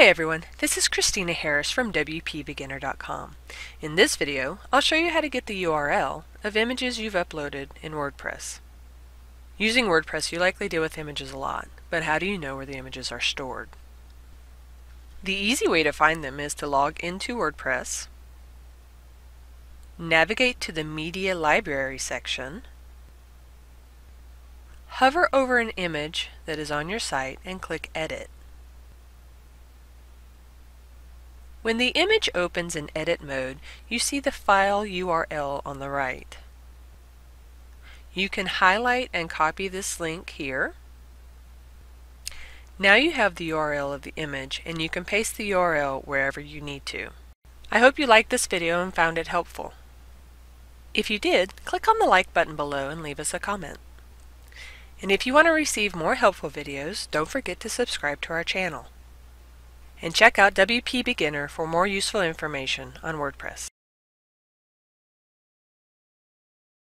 Hi everyone, this is Christina Harris from WPBeginner.com. In this video, I'll show you how to get the URL of images you've uploaded in WordPress. Using WordPress, you likely deal with images a lot, but how do you know where the images are stored? The easy way to find them is to log into WordPress, navigate to the Media Library section, hover over an image that is on your site and click Edit. When the image opens in edit mode, you see the file URL on the right. You can highlight and copy this link here. Now you have the URL of the image and you can paste the URL wherever you need to. I hope you liked this video and found it helpful. If you did, click on the like button below and leave us a comment. And if you want to receive more helpful videos, don't forget to subscribe to our channel and check out WP Beginner for more useful information on WordPress.